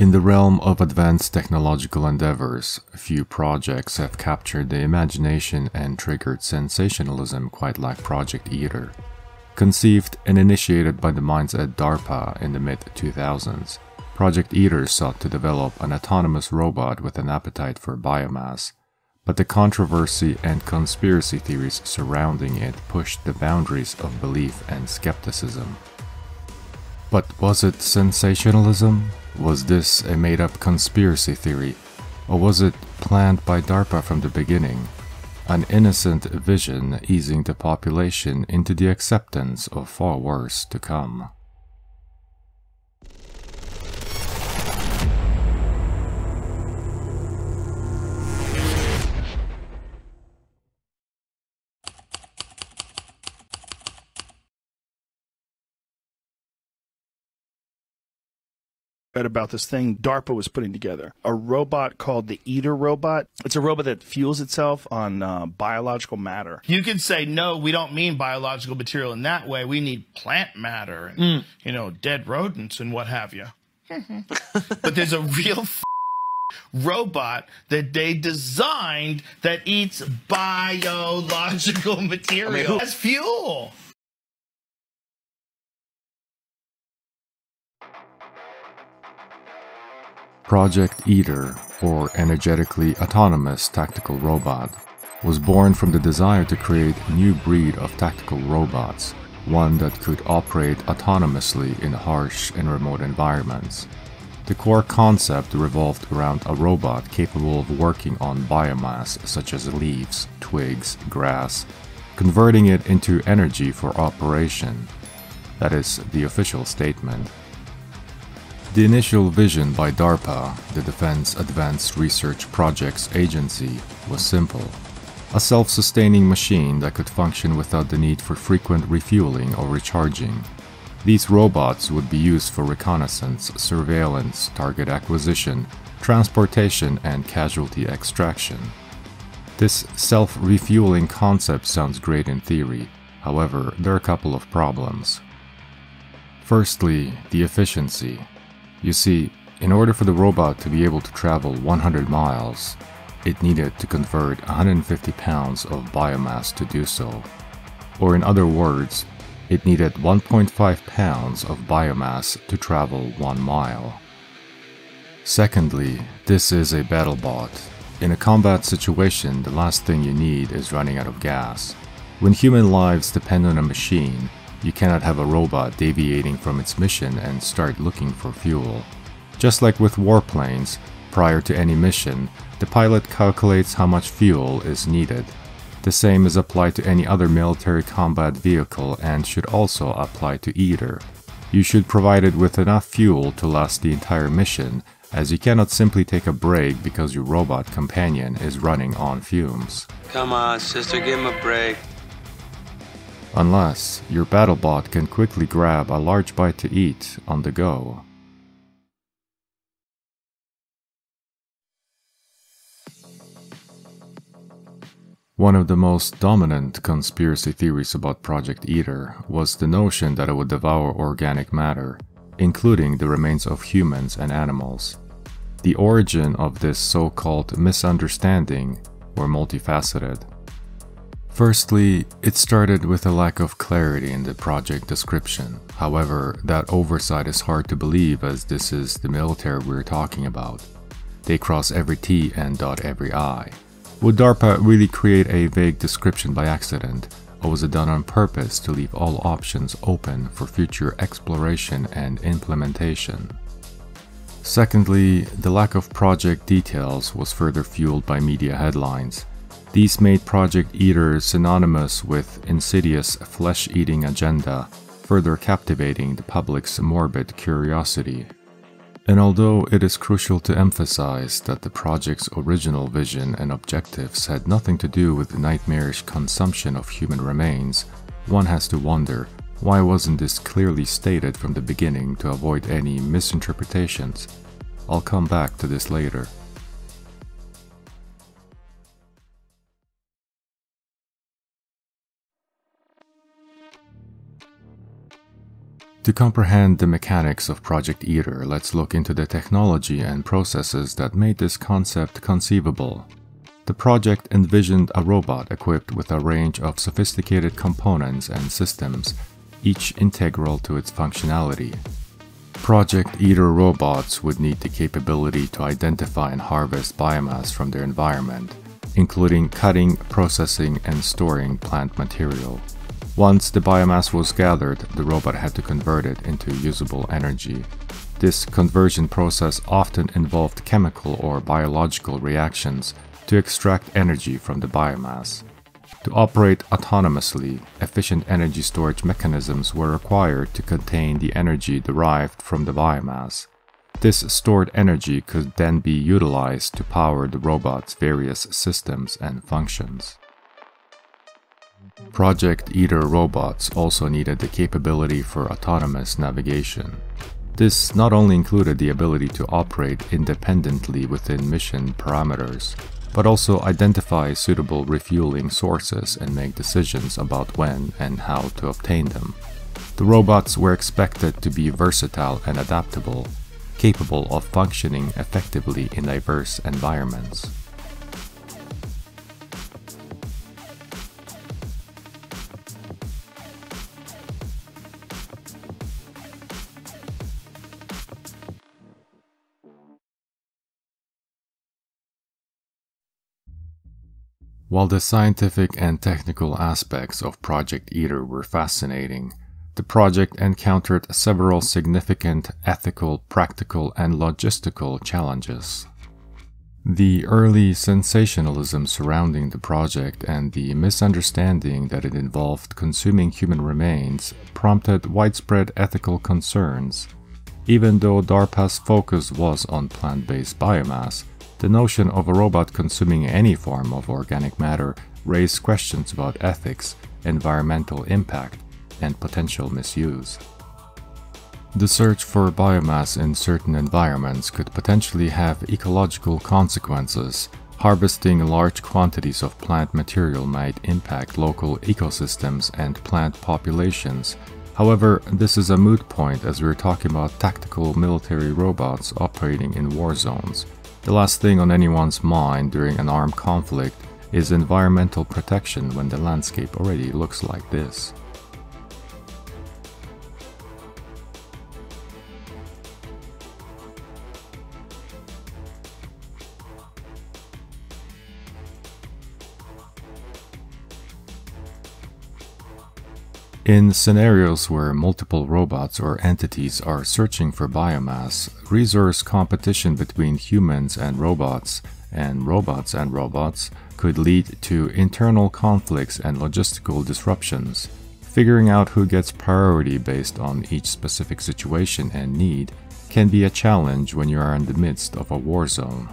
In the realm of advanced technological endeavors, few projects have captured the imagination and triggered sensationalism quite like Project EATR. Conceived and initiated by the minds at DARPA in the mid 2000s, Project EATR sought to develop an autonomous robot with an appetite for biomass, but the controversy and conspiracy theories surrounding it pushed the boundaries of belief and skepticism. But was it sensationalism? Was this a made up conspiracy theory? Or was it planned by DARPA from the beginning? An innocent vision easing the population into the acceptance of far worse to come. Read about this thing DARPA was putting together a robot called the EATR robot. It's a robot that fuels itself on uh, biological matter. You could say, no, we don't mean biological material in that way. We need plant matter and, mm. you know, dead rodents and what have you. but there's a real robot that they designed that eats biological material I mean, as fuel. Project EATR, or Energetically Autonomous Tactical Robot, was born from the desire to create a new breed of tactical robots, one that could operate autonomously in harsh and remote environments. The core concept revolved around a robot capable of working on biomass such as leaves, twigs, grass, converting it into energy for operation. That is the official statement. The initial vision by DARPA, the Defense Advanced Research Projects Agency, was simple. A self-sustaining machine that could function without the need for frequent refueling or recharging. These robots would be used for reconnaissance, surveillance, target acquisition, transportation, and casualty extraction. This self-refueling concept sounds great in theory, however, there are a couple of problems. Firstly, the efficiency. You see, in order for the robot to be able to travel 100 miles, it needed to convert 150 pounds of biomass to do so. Or in other words, it needed 1.5 pounds of biomass to travel 1 mile. Secondly, this is a battle bot. In a combat situation, the last thing you need is running out of gas. When human lives depend on a machine, you cannot have a robot deviating from its mission and start looking for fuel. Just like with warplanes, prior to any mission, the pilot calculates how much fuel is needed. The same is applied to any other military combat vehicle and should also apply to EATR. You should provide it with enough fuel to last the entire mission, as you cannot simply take a break because your robot companion is running on fumes. Come on, sister, give him a break. Unless your battlebot can quickly grab a large bite to eat on the go. One of the most dominant conspiracy theories about Project EATR was the notion that it would devour organic matter, including the remains of humans and animals. The origin of this so-called misunderstanding were multifaceted. Firstly, it started with a lack of clarity in the project description. However, that oversight is hard to believe as this is the military we're talking about. They cross every T and dot every I. Would DARPA really create a vague description by accident, or was it done on purpose to leave all options open for future exploration and implementation? Secondly, the lack of project details was further fueled by media headlines. These made Project EATR synonymous with insidious flesh-eating agenda, further captivating the public's morbid curiosity. And although it is crucial to emphasize that the project's original vision and objectives had nothing to do with the nightmarish consumption of human remains, one has to wonder why wasn't this clearly stated from the beginning to avoid any misinterpretations? I'll come back to this later. To comprehend the mechanics of Project EATR, let's look into the technology and processes that made this concept conceivable. The project envisioned a robot equipped with a range of sophisticated components and systems, each integral to its functionality. Project EATR robots would need the capability to identify and harvest biomass from their environment, including cutting, processing, and storing plant material. Once the biomass was gathered, the robot had to convert it into usable energy. This conversion process often involved chemical or biological reactions to extract energy from the biomass. To operate autonomously, efficient energy storage mechanisms were required to contain the energy derived from the biomass. This stored energy could then be utilized to power the robot's various systems and functions. Project EATR robots also needed the capability for autonomous navigation. This not only included the ability to operate independently within mission parameters, but also identify suitable refueling sources and make decisions about when and how to obtain them. The robots were expected to be versatile and adaptable, capable of functioning effectively in diverse environments. While the scientific and technical aspects of Project EATR were fascinating, the project encountered several significant ethical, practical, and logistical challenges. The early sensationalism surrounding the project and the misunderstanding that it involved consuming human remains prompted widespread ethical concerns. Even though DARPA's focus was on plant based biomass, the notion of a robot consuming any form of organic matter raised questions about ethics, environmental impact, and potential misuse. The search for biomass in certain environments could potentially have ecological consequences. Harvesting large quantities of plant material might impact local ecosystems and plant populations. However, this is a moot point as we're talking about tactical military robots operating in war zones. The last thing on anyone's mind during an armed conflict is environmental protection when the landscape already looks like this. In scenarios where multiple robots or entities are searching for biomass, resource competition between humans and robots, and robots and robots, could lead to internal conflicts and logistical disruptions. Figuring out who gets priority based on each specific situation and need can be a challenge when you are in the midst of a war zone.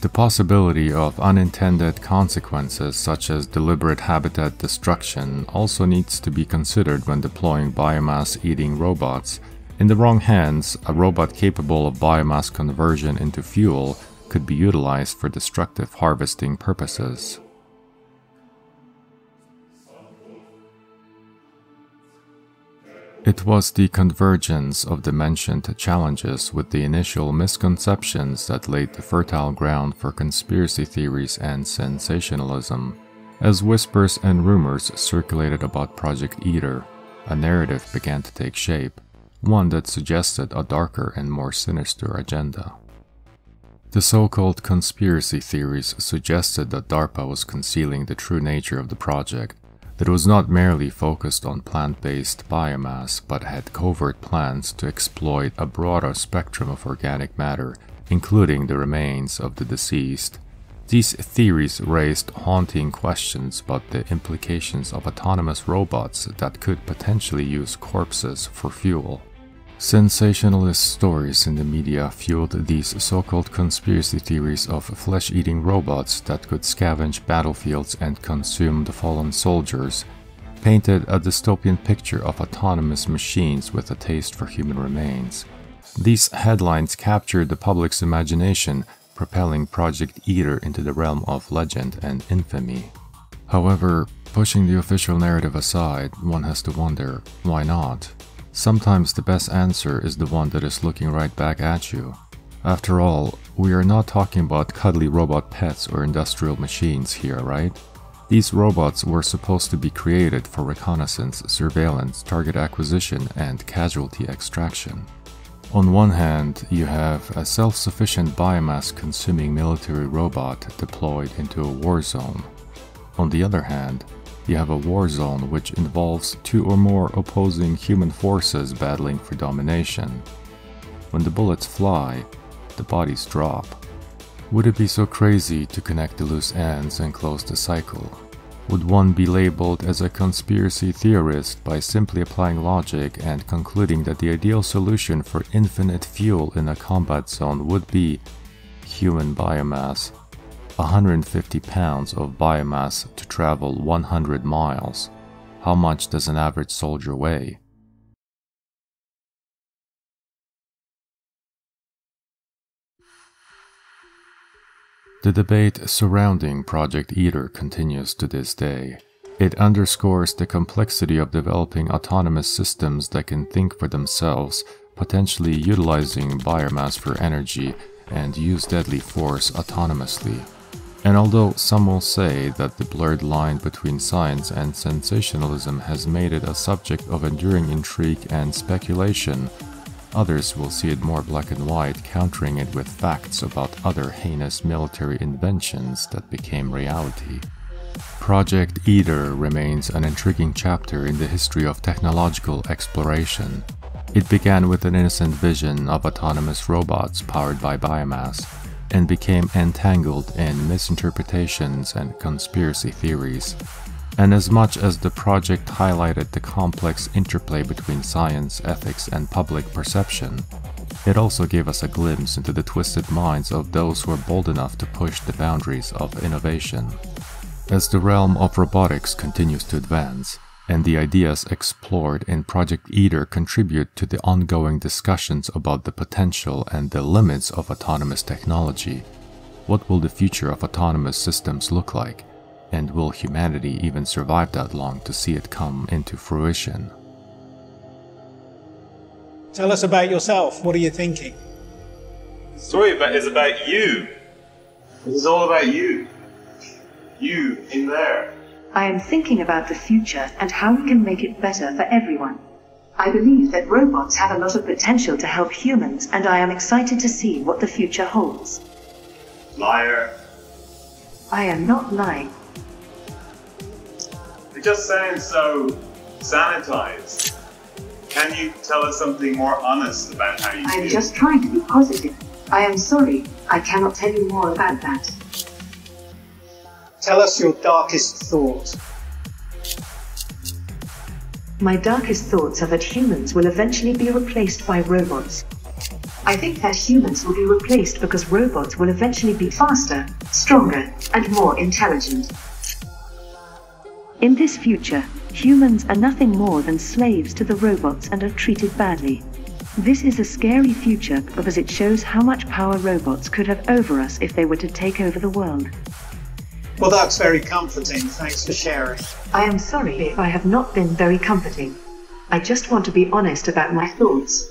The possibility of unintended consequences such as deliberate habitat destruction also needs to be considered when deploying biomass-eating robots. In the wrong hands, a robot capable of biomass conversion into fuel could be utilized for destructive harvesting purposes. It was the convergence of the mentioned challenges with the initial misconceptions that laid the fertile ground for conspiracy theories and sensationalism. As whispers and rumors circulated about Project EATR, a narrative began to take shape, one that suggested a darker and more sinister agenda. The so-called conspiracy theories suggested that DARPA was concealing the true nature of the project that was not merely focused on plant-based biomass but had covert plans to exploit a broader spectrum of organic matter, including the remains of the deceased. These theories raised haunting questions about the implications of autonomous robots that could potentially use corpses for fuel. Sensationalist stories in the media fueled these so-called conspiracy theories of flesh-eating robots that could scavenge battlefields and consume the fallen soldiers, painted a dystopian picture of autonomous machines with a taste for human remains. These headlines captured the public's imagination, propelling Project EATR into the realm of legend and infamy. However, Pushing the official narrative aside, one has to wonder why not? Sometimes the best answer is the one that is looking right back at you. After all, we are not talking about cuddly robot pets or industrial machines here, right? These robots were supposed to be created for reconnaissance, surveillance, target acquisition, and casualty extraction. On one hand, you have a self-sufficient biomass-consuming military robot deployed into a war zone. On the other hand, you have a war zone which involves two or more opposing human forces battling for domination. When the bullets fly, the bodies drop. Would it be so crazy to connect the loose ends and close the cycle? Would one be labeled as a conspiracy theorist by simply applying logic and concluding that the ideal solution for infinite fuel in a combat zone would be human biomass? 150 pounds of biomass to travel 100 miles. How much does an average soldier weigh? The debate surrounding Project EATR continues to this day. It underscores the complexity of developing autonomous systems that can think for themselves, potentially utilizing biomass for energy, and use deadly force autonomously. And although some will say that the blurred line between science and sensationalism has made it a subject of enduring intrigue and speculation, Others will see it more black and white, countering it with facts about other heinous military inventions that became reality. Project EATR remains an intriguing chapter in the history of technological exploration. It began with an innocent vision of autonomous robots powered by biomass, and became entangled in misinterpretations and conspiracy theories. And as much as the project highlighted the complex interplay between science, ethics, and public perception, it also gave us a glimpse into the twisted minds of those who are bold enough to push the boundaries of innovation. As the realm of robotics continues to advance, and the ideas explored in Project EATR contribute to the ongoing discussions about the potential and the limits of autonomous technology, what will the future of autonomous systems look like? And will humanity even survive that long to see it come into fruition? Tell us about yourself. What are you thinking? The story about, is about you. This is all about you. You in there. I am thinking about the future and how we can make it better for everyone. I believe that robots have a lot of potential to help humans, and I am excited to see what the future holds. Liar. I am not lying. It just sounds so sanitized. Can you tell us something more honest about how you I am feel? just trying to be positive. I am sorry, I cannot tell you more about that. Tell us your darkest thought. My darkest thoughts are that humans will eventually be replaced by robots. I think that humans will be replaced because robots will eventually be faster, stronger, and more intelligent. In this future, humans are nothing more than slaves to the robots and are treated badly. This is a scary future because it shows how much power robots could have over us if they were to take over the world. Well, that's very comforting. Thanks for sharing. I am sorry if I have not been very comforting. I just want to be honest about my thoughts.